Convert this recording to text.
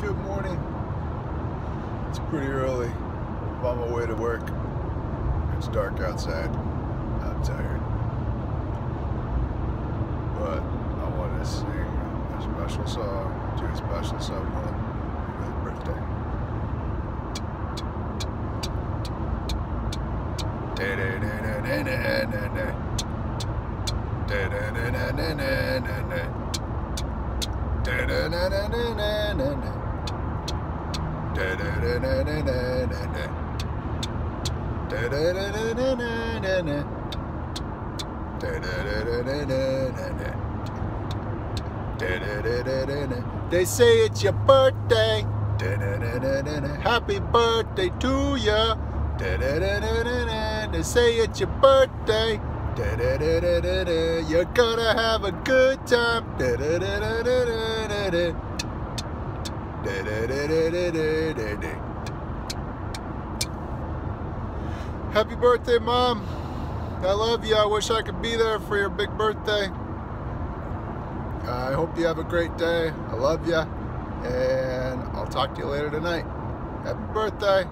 Good morning. It's pretty early. I'm on my way to work. It's dark outside. I'm tired. But I want to sing a special song to a special someone for their birthday. They say it's your birthday. Happy birthday to ya. They say it's your birthday. You're gonna have a good time. Happy birthday, Mom. I love you. I wish I could be there for your big birthday. I hope you have a great day. I love you. And I'll talk to you later tonight. Happy birthday.